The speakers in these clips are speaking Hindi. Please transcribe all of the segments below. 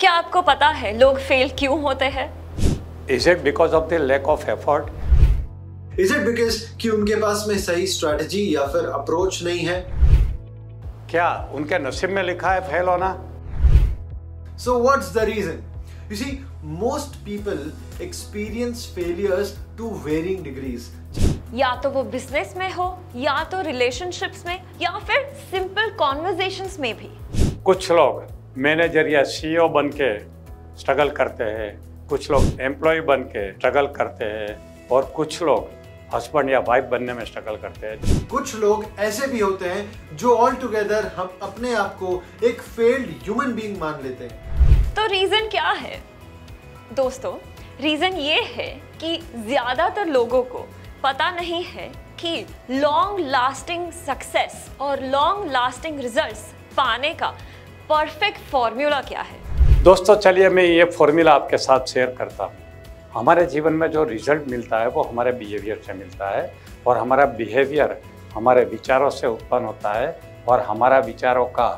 क्या आपको पता है लोग फेल क्यों होते हैं? Is it because of the lack of effort? Is it because कि उनके पास में सही स्ट्रेटजी या फिर अप्रोच नहीं है? क्या उनके नसीब में लिखा है फेल होना? So what's the reason you see most people experience failures to varying degrees या तो वो बिज़नेस में हो या तो रिलेशनशिप्स में या फिर सिंपल कॉन्वर्जेशंस में भी। कुछ लोग मैनेजर या सीईओ बन के स्ट्रगल करते हैं। कुछ लोग एम्प्लॉय बन के स्ट्रगल करते हैं और कुछ लोग हस्बैंड या वाइफ बनने में स्ट्रगल करते हैं। कुछ लोग ऐसे भी होते हैं जो ऑल टुगेदर हम अपने आप को एक फेल्ड ह्यूमन बीइंग मान लेते हैं। तो रीजन क्या है? दोस्तों रीजन ये है कि ज़्यादातर लोगों को पता नहीं है कि लॉन्ग लास्टिंग सक्सेस और लॉन्ग लास्टिंग रिजल्ट्स पाने का परफेक्ट फॉर्मूला क्या है? दोस्तों चलिए मैं ये फॉर्मूला आपके साथ शेयर करता हूँ। हमारे जीवन में जो रिज़ल्ट मिलता है वो हमारे बिहेवियर से मिलता है और हमारा बिहेवियर हमारे विचारों से उत्पन्न होता है और हमारा विचारों का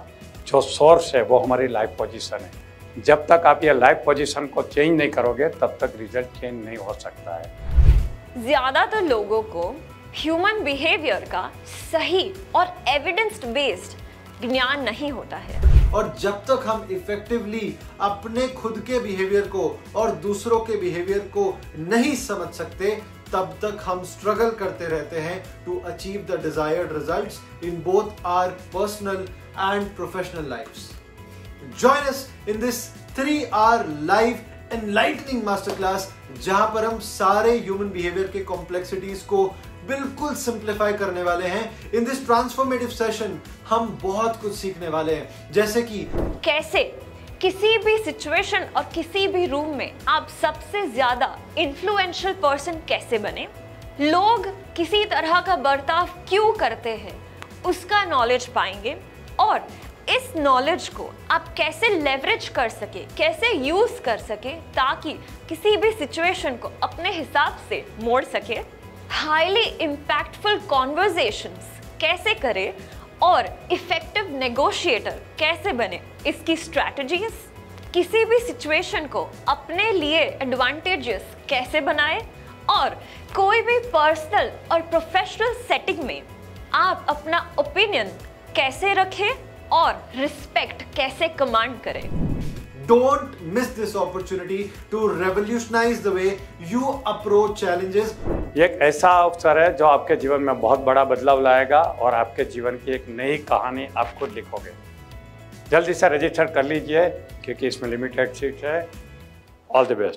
जो सोर्स है वो हमारी लाइफ पोजीशन है। जब तक आप ये लाइफ पोजीशन को चेंज नहीं करोगे तब तक रिज़ल्ट चेंज नहीं हो सकता है। ज़्यादातर लोगों को ह्यूमन बिहेवियर का सही और एविडेंस बेस्ड ज्ञान नहीं होता है। और जब तक हम इफेक्टिवली अपने खुद के बिहेवियर को और दूसरों के बिहेवियर को नहीं समझ सकते, तब तक हम स्ट्रगल करते रहते हैं to achieve the desired results in both are personal and professional lifes join us in this 3 hour live enlightening masterclass, जहाँ पर हम सारे ह्यूमन बिहेवियर के कॉम्प्लेक्सिटीज को बिल्कुल सिंप्लीफाई करने वाले हैं। इन दिस ट्रांसफॉर्मेटिव सेशन हम बहुत कुछ सीखने वाले हैं। जैसे कि कैसे? किसी भी सिचुएशन और किसी भी रूम में आप सबसे ज़्यादा इन्फ्लुएंशियल पर्सन कैसे बने? लोग किसी तरह का बर्ताव क्यों करते हैं? उसका नॉलेज पाएँगे। और इस नॉलेज को आप कैसे लेवरेज कर सके, कैसे यूज़ कर सके, ताकि किसी भी सिचुएशन को अपने हिसाब से मोड़ सके? हाईली इम्पैक्टफुल कॉन्वर्जेशंस कैसे करें और इफ़ेक्टिव नेगोशिएटर कैसे बने? इसकी स्ट्रैटेजीज किसी भी सिचुएशन को अपने लिए एडवांटेजेस कैसे बनाए? और कोई भी पर्सनल और प्रोफेशनल सेटिंग में आप अपना ओपिनियन कैसे रखें और रिस्पेक्ट कैसे कमांड करें? Don't miss this opportunity to revolutionize the way you approach challenges. एक ऐसा अवसर है जो आपके जीवन में बहुत बड़ा बदलाव लाएगा और आपके जीवन की एक नई कहानी आप खुद लिखोगे। जल्दी से रजिस्टर कर लीजिए, क्योंकि इसमें लिमिटेड सीट है। All the best